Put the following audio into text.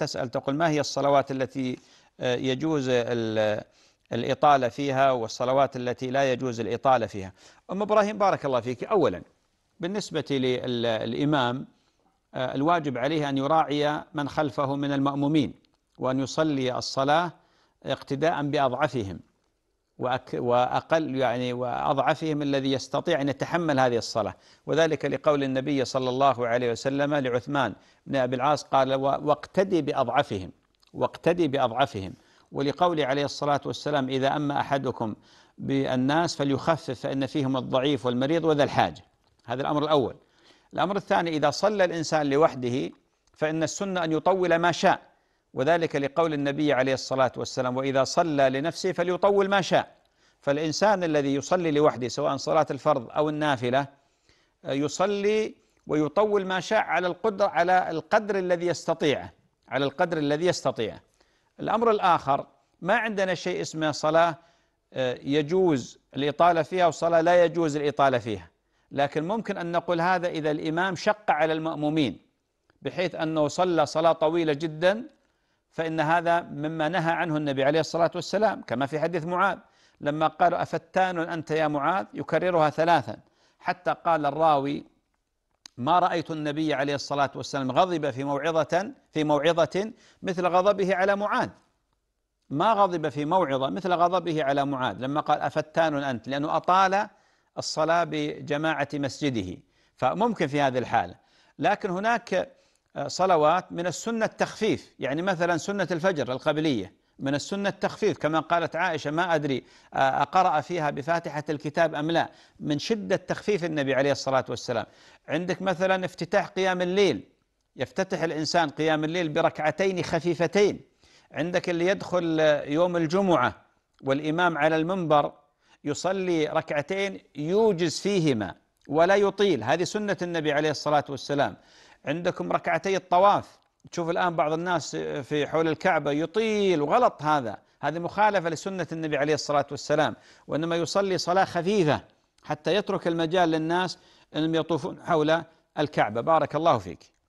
تسأل تقول ما هي الصلوات التي آه، يجوز الإطالة فيها والصلوات التي لا يجوز الإطالة فيها؟ أم إبراهيم بارك الله فيك. أولا بالنسبة للإمام آه، الواجب عليه أن يراعي من خلفه من المأمومين وأن يصلي الصلاة اقتداء بأضعفهم. وأقل يعني وأضعفهم الذي يستطيع أن يتحمل هذه الصلاة. وذلك لقول النبي صلى الله عليه وسلم لعثمان بن أبي العاص قال واقتدي بأضعفهم واقتدي بأضعفهم. ولقول عليه الصلاة والسلام إذا أما أحدكم بالناس فليخفف فإن فيهم الضعيف والمريض وذا الحاجة. هذا الأمر الأول. الأمر الثاني إذا صلى الإنسان لوحده فإن السنة أن يطول ما شاء. وذلك لقول النبي عليه الصلاة والسلام وإذا صلى لنفسه فليطول ما شاء. فالإنسان الذي يصلي لوحده سواء صلاة الفرض أو النافلة يصلي ويطول ما شاء على القدر على القدر الذي يستطيعه على القدر الذي يستطيعه. الأمر الآخر ما عندنا شيء اسمه صلاة آه، يجوز الإطالة فيها وصلاة لا يجوز الإطالة فيها. لكن ممكن أن نقول هذا إذا الإمام شق على المأمومين بحيث أنه صلى صلاة طويلة جدا فإن هذا مما نهى عنه النبي عليه الصلاة والسلام كما في حديث معاذ لما قال أفتان أنت يا معاذ؟ يكررها ثلاثا. حتى قال الراوي ما رأيت النبي عليه الصلاة والسلام غضب في موعظة في موعظة مثل غضبه على معاذ. ما غضب في موعظة مثل غضبه على معاذ. لما قال أفتان أنت لأنه أطال الصلاة بجماعة مسجده. فممكن في هذه الحالة. لكن هناك صلوات من السنة التخفيف يعني مثلا سنة الفجر القبلية من السنة التخفيف كما قالت عائشة ما أدري أقرأ فيها بفاتحة الكتاب أم لا من شدة تخفيف النبي عليه الصلاة والسلام. عندك مثلا افتتاح قيام الليل يفتتح الإنسان قيام الليل بركعتين خفيفتين. عندك اللي يدخل يوم الجمعة والإمام على المنبر يصلي ركعتين يوجز فيهما. ولا يطيل. هذه سنة النبي عليه الصلاة والسلام. عندكم ركعتي الطواف. تشوف الآن بعض الناس في حول الكعبة يطيل وغلط هذا. هذه مخالفة لسنة النبي عليه الصلاة والسلام وإنما يصلي صلاة خفيفة حتى يترك المجال للناس أنهم يطوفون حول الكعبة. بارك الله فيك.